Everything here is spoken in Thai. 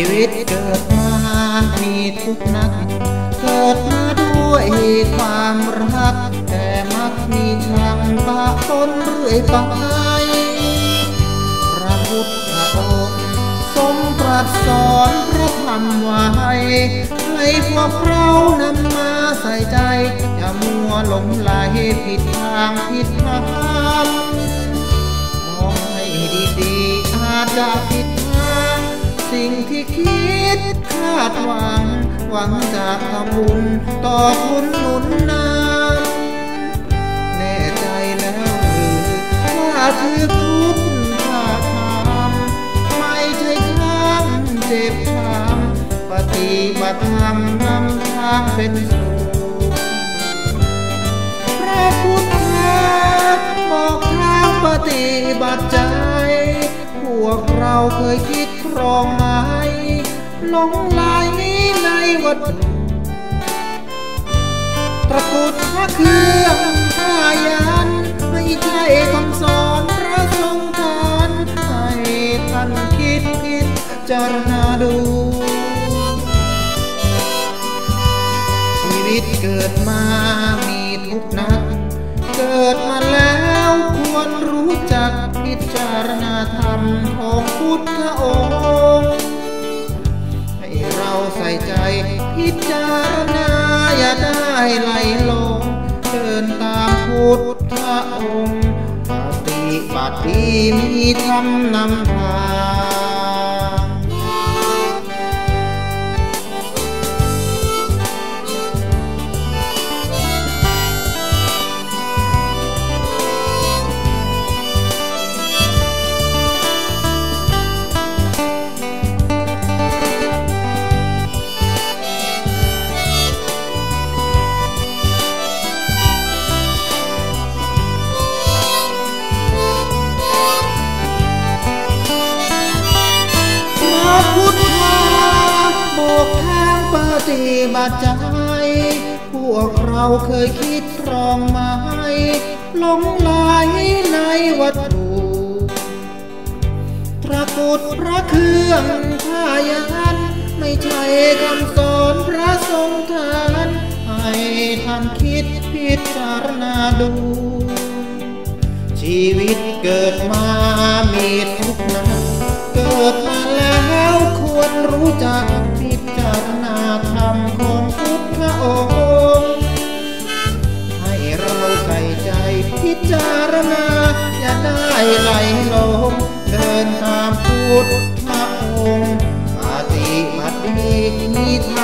ีวิตเกิดมามีทุกนัก เกิดมาด้วยความรัก แต่มักมีชังปะปนเรื่อยไปพระพุทธองค์ทรงตรัสสอนพระธรรมไว้ให้พวกเรานำมาใส่ใจ อย่ามัวหลงไหลผิดทางผิดทางมองให้ดีๆอาจจะผิด สิ่งที่คิดคาดหวัง หวังจะทำบุญต่อคุณหนุนนำแน่ใจแล้วหรือว่าคือทุกข์ถ้าทำไม่ใช่ข้างเจ็บช้ำปฏิบัติธรรมนำทางเป็นสุขพระพุทธบอกทางปฏิบัติจ วกเราเคยคิดครองไหมหลงไหลในวัตถุตระกุดพระเครื่องพายัน ไม่ใช่คำสอนพระทรงทานให้ท่านคิดพิดจารณาดูชีวิตเกิดมามีทุกนัก เกิดมาแล้ว ควรรู้จักพิจารณาธรรมของพุทธองค์ให้เราใส่ใจพิจารณาอย่าได้ไหลลงเดินตามพุทธองค์ปฏิบัติดีมีธรรมนำทาางปฏิบัติใจ พวกเราเคยคิดครองไหมหลงไหลในวัตถุตระกุดพระเครื่องพายัน ไม่ใช่คำสอนพระทรงทานให้ท่านคิดพิจารณาดู ชีวิตเกิดมามีทุกข์หนักเกิดมาแล้วควรรู้จัก จารณา อย่าได้ไหลลงเดินตามพุทธองค์อาติมัติดีมีธรรมนำ